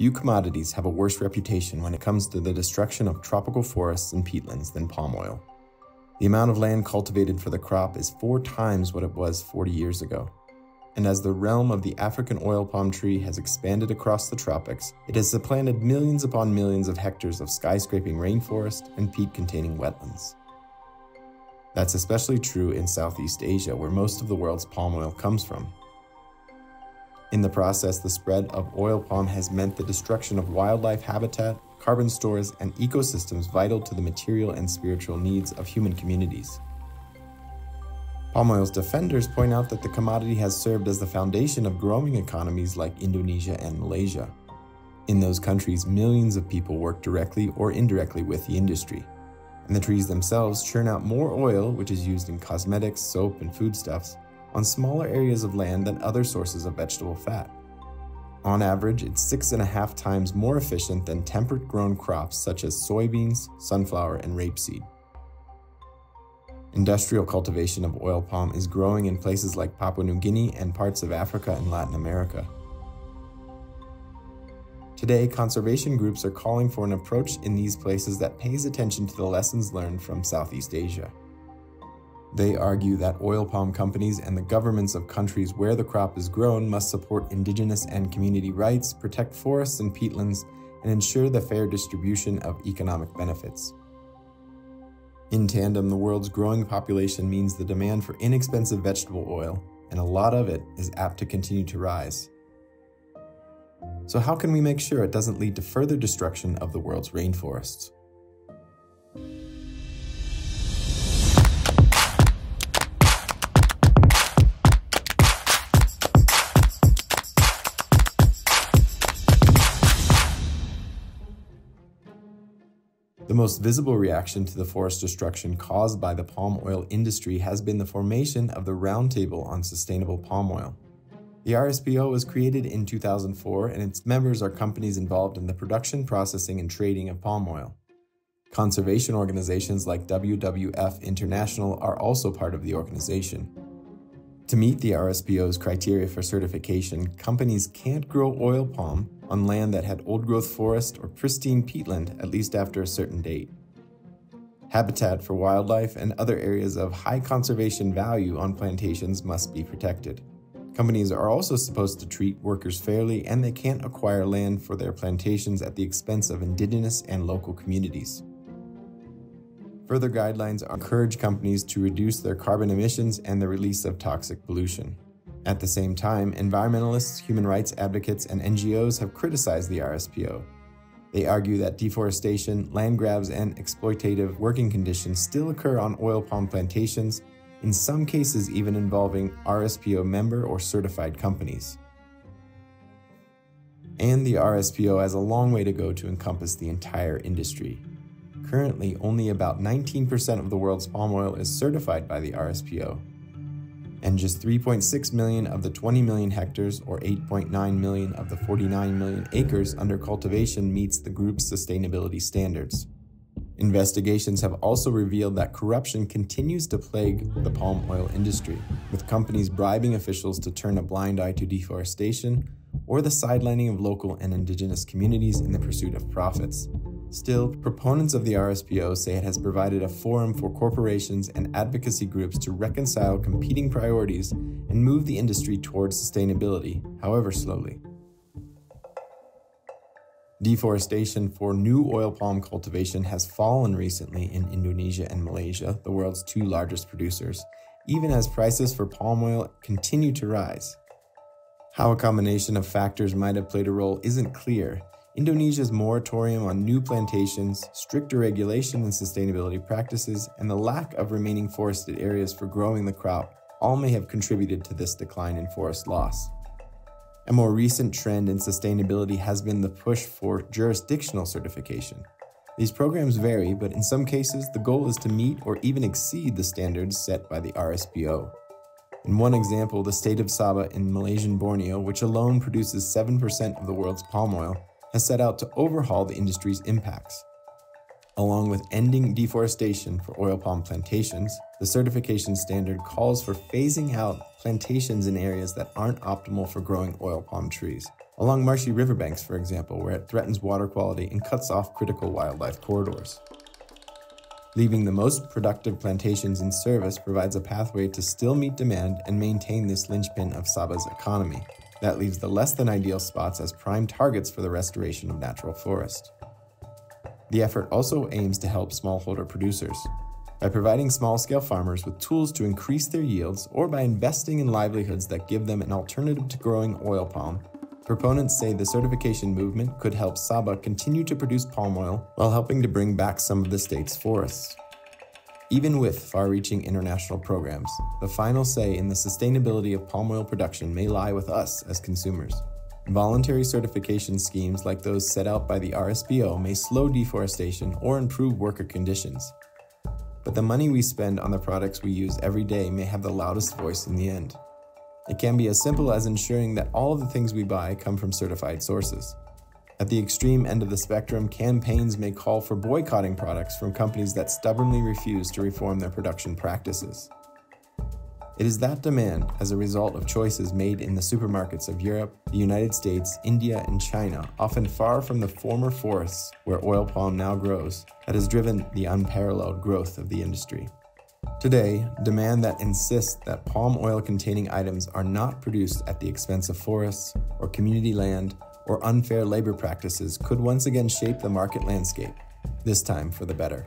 Few commodities have a worse reputation when it comes to the destruction of tropical forests and peatlands than palm oil. The amount of land cultivated for the crop is four times what it was 40 years ago. And as the realm of the African oil palm tree has expanded across the tropics, it has supplanted millions upon millions of hectares of skyscraping rainforest and peat containing wetlands. That's especially true in Southeast Asia, where most of the world's palm oil comes from. In the process, the spread of oil palm has meant the destruction of wildlife habitat, carbon stores, and ecosystems vital to the material and spiritual needs of human communities. Palm oil's defenders point out that the commodity has served as the foundation of growing economies like Indonesia and Malaysia. In those countries, millions of people work directly or indirectly with the industry, and the trees themselves churn out more oil, which is used in cosmetics, soap, and foodstuffs, on smaller areas of land than other sources of vegetable fat. On average, it's six and a half times more efficient than temperate grown crops such as soybeans, sunflower, and rapeseed. Industrial cultivation of oil palm is growing in places like Papua New Guinea and parts of Africa and Latin America. Today, conservation groups are calling for an approach in these places that pays attention to the lessons learned from Southeast Asia. They argue that oil palm companies and the governments of countries where the crop is grown must support indigenous and community rights, protect forests and peatlands, and ensure the fair distribution of economic benefits. In tandem, the world's growing population means the demand for inexpensive vegetable oil, and a lot of it is apt to continue to rise. So, how can we make sure it doesn't lead to further destruction of the world's rainforests? Most visible reaction to the forest destruction caused by the palm oil industry has been the formation of the Roundtable on Sustainable Palm Oil. The RSPO was created in 2004 and its members are companies involved in the production, processing, and trading of palm oil. Conservation organizations like WWF International are also part of the organization. To meet the RSPO's criteria for certification, companies can't grow oil palm on land that had old growth forest or pristine peatland at least after a certain date. Habitat for wildlife and other areas of high conservation value on plantations must be protected. Companies are also supposed to treat workers fairly and they can't acquire land for their plantations at the expense of indigenous and local communities. Further guidelines encourage companies to reduce their carbon emissions and the release of toxic pollution. At the same time, environmentalists, human rights advocates, and NGOs have criticized the RSPO. They argue that deforestation, land grabs, and exploitative working conditions still occur on oil palm plantations in some cases even involving RSPO member or certified companies. And the RSPO has a long way to go to encompass the entire industry. Currently, only about 19% of the world's palm oil is certified by the RSPO, and just 3.6 million of the 20 million hectares or 8.9 million of the 49 million acres under cultivation meets the group's sustainability standards. Investigations have also revealed that corruption continues to plague the palm oil industry, with companies bribing officials to turn a blind eye to deforestation or the sidelining of local and indigenous communities in the pursuit of profits. Still, proponents of the RSPO say it has provided a forum for corporations and advocacy groups to reconcile competing priorities and move the industry towards sustainability, however slowly. Deforestation for new oil palm cultivation has fallen recently in Indonesia and Malaysia, the world's two largest producers, even as prices for palm oil continue to rise. How a combination of factors might have played a role isn't clear. Indonesia's moratorium on new plantations, stricter regulation and sustainability practices, and the lack of remaining forested areas for growing the crop all may have contributed to this decline in forest loss. A more recent trend in sustainability has been the push for jurisdictional certification. These programs vary, but in some cases, the goal is to meet or even exceed the standards set by the RSPO. In one example, the state of Sabah in Malaysian Borneo, which alone produces 7% of the world's palm oil, has set out to overhaul the industry's impacts. Along with ending deforestation for oil palm plantations, the certification standard calls for phasing out plantations in areas that aren't optimal for growing oil palm trees. along marshy riverbanks, for example, where it threatens water quality and cuts off critical wildlife corridors. Leaving the most productive plantations in service provides a pathway to still meet demand and maintain this linchpin of Sabah's economy. That leaves the less than ideal spots as prime targets for the restoration of natural forest. The effort also aims to help smallholder producers by providing small scale farmers with tools to increase their yields or by investing in livelihoods that give them an alternative to growing oil palm Proponents say the certification movement could help Sabah continue to produce palm oil while helping to bring back some of the state's forests. Even with far reaching international programs, the final say in the sustainability of palm oil production may lie with us as consumers. Voluntary certification schemes like those set out by the RSPO may slow deforestation or improve worker conditions. But the money we spend on the products we use every day may have the loudest voice in the end. It can be as simple as ensuring that all of the things we buy come from certified sources. At the extreme end of the spectrum, campaigns may call for boycotting products from companies that stubbornly refuse to reform their production practices. It is that demand, as a result of choices made in the supermarkets of Europe, the United States, India, and China, often far from the former forests where oil palm now grows, that has driven the unparalleled growth of the industry. Today, demand that insists that palm oil containing items are not produced at the expense of forests or community land or unfair labor practices could once again shape the market landscape, this time for the better.